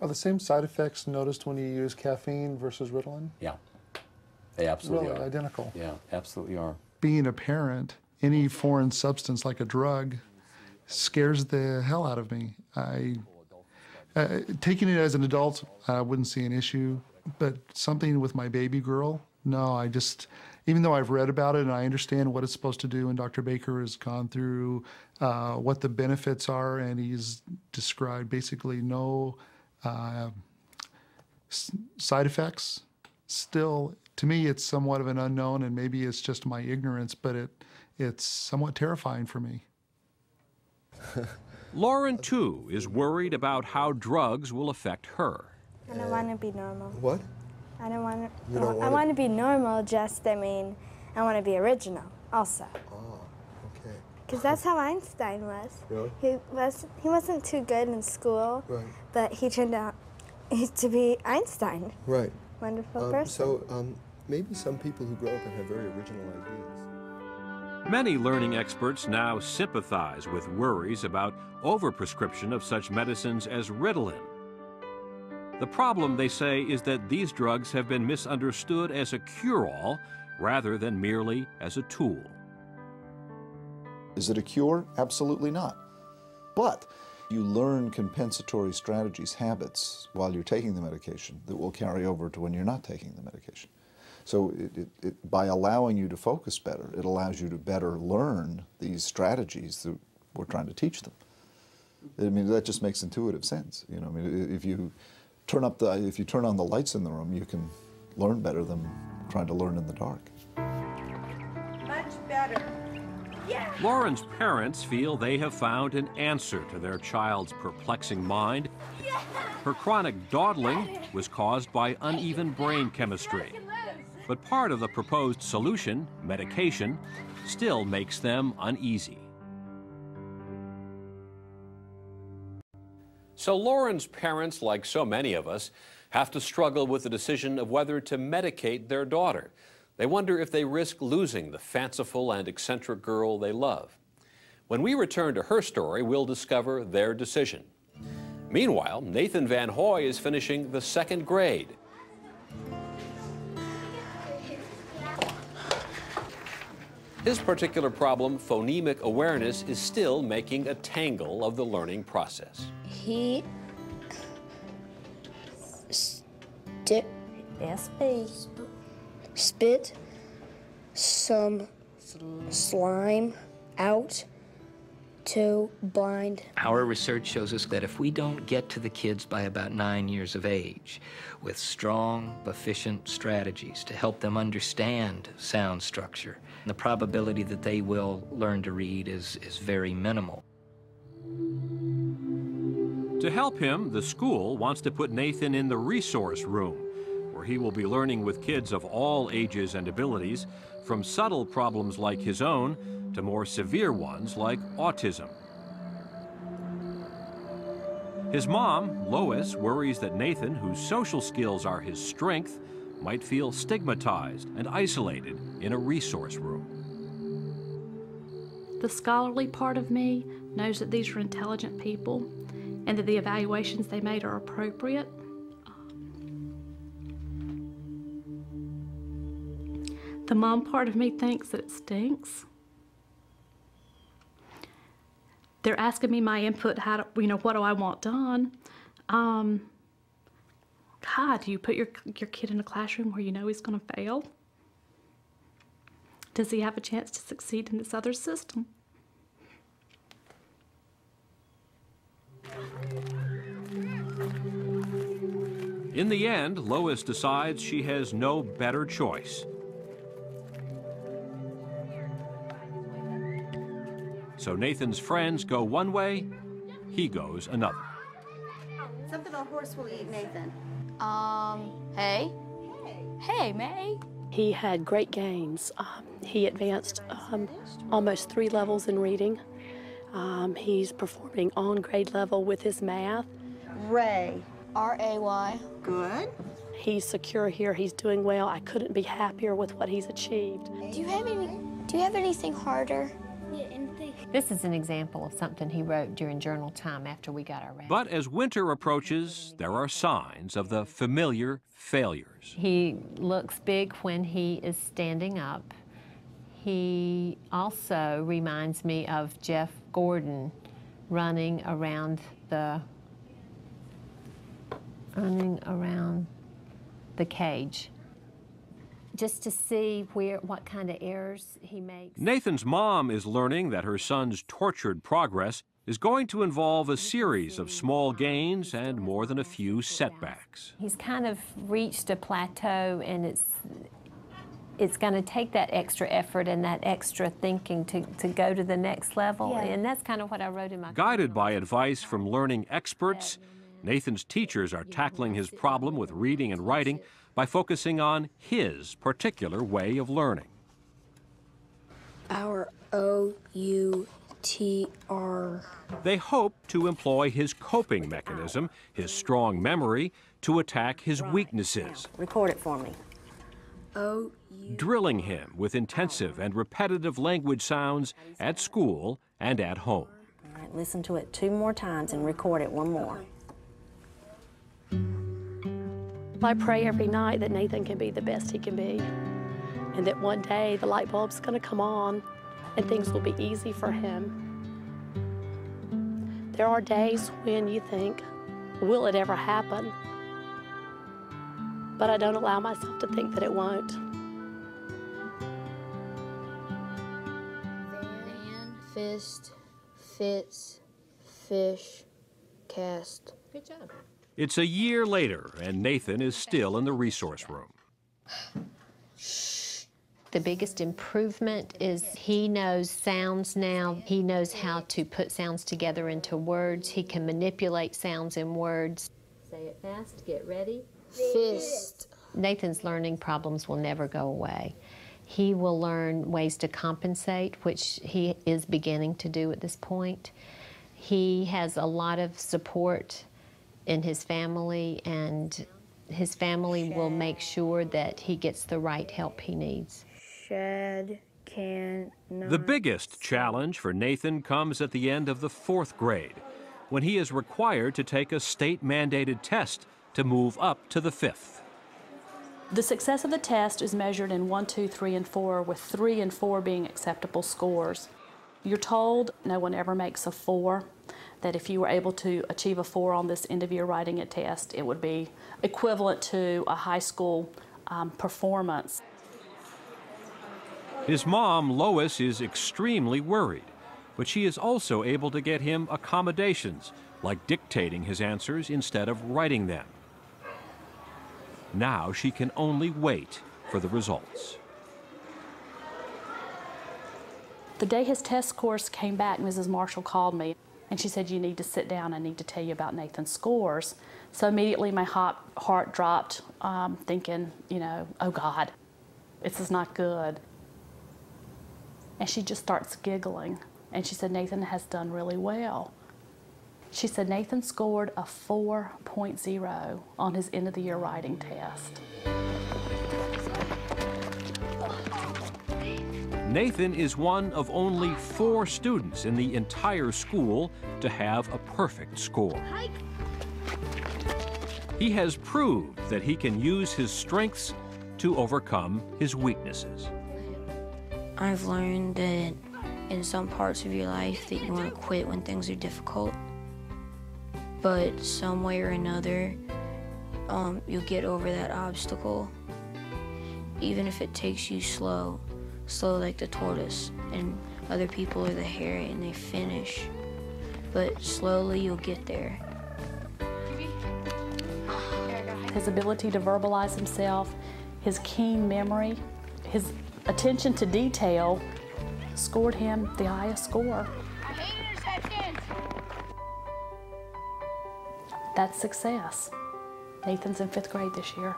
Are the same side effects noticed when you use caffeine versus Ritalin? Yeah, they absolutely Really are. identical. Yeah, absolutely are. Being a parent, any foreign substance like a drug scares the hell out of me. I uh, taking it as an adult, I wouldn't see an issue, but something with my baby girl, no. I just, even though I've read about it and I understand what it's supposed to do, and Dr. Baker has gone through uh, what the benefits are, and he's described basically no uh, side effects. Still, to me, it's somewhat of an unknown, and maybe it's just my ignorance, but it it's somewhat terrifying for me. Lauren, too, is worried about how drugs will affect her. I don't want to be normal. What? I don't want to. You don't I wanna- want to be normal. Just I mean, I want to be original also. Oh, okay. Because that's how Einstein was. Really? He was. He wasn't too good in school, Right. but he turned out to be Einstein. Right. Wonderful Um, person. so um, maybe some people who grow up and have very original ideas. Many learning experts now sympathize with worries about overprescription of such medicines as Ritalin. The problem, they say, is that these drugs have been misunderstood as a cure-all rather than merely as a tool. Is it a cure? Absolutely not. But you learn compensatory strategies, habits, while you're taking the medication that will carry over to when you're not taking the medication. So it, it, it, by allowing you to focus better, it allows you to better learn these strategies that we're trying to teach them. I mean, that just makes intuitive sense. You know, I mean, if you turn up the, if you turn on the lights in the room, you can learn better than trying to learn in the dark. Much better. Lauren's parents feel they have found an answer to their child's perplexing mind. Her chronic dawdling was caused by uneven brain chemistry. But part of the proposed solution, medication, still makes them uneasy. So Lauren's parents, like so many of us, have to struggle with the decision of whether to medicate their daughter. They wonder if they risk losing the fanciful and eccentric girl they love. When we return to her story, we'll discover their decision. Meanwhile, Nathan Van Hoy is finishing the second grade. His particular problem, phonemic awareness, is still making a tangle of the learning process. He sti- SB. Spit some slime out to blind. Our research shows us that if we don't get to the kids by about nine years of age with strong, efficient strategies to help them understand sound structure, the probability that they will learn to read is, is very minimal. To help him, the school wants to put Nathan in the resource room, where he will be learning with kids of all ages and abilities, from subtle problems like his own to more severe ones like autism. His mom, Lois, worries that Nathan, whose social skills are his strength, might feel stigmatized and isolated in a resource room. The scholarly part of me knows that these are intelligent people and that the evaluations they made are appropriate. The mom part of me thinks that it stinks. They're asking me my input, how do, you know, what do I want done? Um, God, do you put your, your kid in a classroom where you know he's going to fail? Does he have a chance to succeed in this other system? In the end, Lois decides she has no better choice. So Nathan's friends go one way, he goes another. Something a horse will eat, Nathan. Um, hey? Hey, May. He had great gains. Um, he advanced um, almost three levels in reading. Um, he's performing on grade level with his math. Ray. R A Y. Good. He's secure here. He's doing well. I couldn't be happier with what he's achieved. Do you have any? Do you have anything harder? This is an example of something he wrote during journal time after we got our rabbit. But as winter approaches, there are signs of the familiar failures. He looks big when he is standing up. He also reminds me of Jeff Gordon running around the running around the cage just to see where what kind of errors he makes. Nathan's mom is learning that her son's tortured progress is going to involve a series of small gains and more than a few setbacks. He's kind of reached a plateau and it's it's going to take that extra effort and that extra thinking to, to go to the next level. Yeah. And that's kind of what I wrote in my Guided by advice from learning experts, Nathan's teachers are tackling his problem with reading and writing by focusing on his particular way of learning. Our O U T R. They hope to employ his coping mechanism, his strong memory, to attack his weaknesses, Record it for me. O drilling him with intensive and repetitive language sounds at school and at home. All right, listen to it two more times and record it one more. I pray every night that Nathan can be the best he can be, and that one day the light bulb's going to come on and things will be easy for him. There are days when you think, will it ever happen? But I don't allow myself to think that it won't. Van, fist, fits, fish, cast. Good job. It's a year later, and Nathan is still in the resource room. The biggest improvement is he knows sounds now. He knows how to put sounds together into words. He can manipulate sounds in words. Say it fast, get ready. Fist. Nathan's learning problems will never go away. He will learn ways to compensate, which he is beginning to do at this point. He has a lot of support in his family, and his family will make sure that he gets the right help he needs. Shed can The biggest challenge for Nathan comes at the end of the fourth grade, when he is required to take a state mandated test to move up to the fifth. The success of the test is measured in 1, 2, 3, and 4, with 3 and 4 being acceptable scores. You're told no one ever makes a 4, that if you were able to achieve a 4 on this end of year writing a test, it would be equivalent to a high school um, performance. His mom, Lois, is extremely worried, but she is also able to get him accommodations, like dictating his answers instead of writing them. Now she can only wait for the results. The day his test scores came back, Mrs. Marshall called me and she said, You need to sit down. I need to tell you about Nathan's scores. So immediately my hot heart dropped, um, thinking, you know, oh God, this is not good. And she just starts giggling. And she said, Nathan has done really well. She said, Nathan scored a 4.0 on his end of the year writing test. Nathan is one of only four students in the entire school to have a perfect score. He has proved that he can use his strengths to overcome his weaknesses. I've learned that in some parts of your life that you want to quit when things are difficult, but some way or another, um, you'll get over that obstacle, even if it takes you slow, slow like the tortoise, and other people are the hare and they finish, but slowly you'll get there. His ability to verbalize himself, his keen memory, his attention to detail scored him the highest score. That's success. Nathan's in fifth grade this year.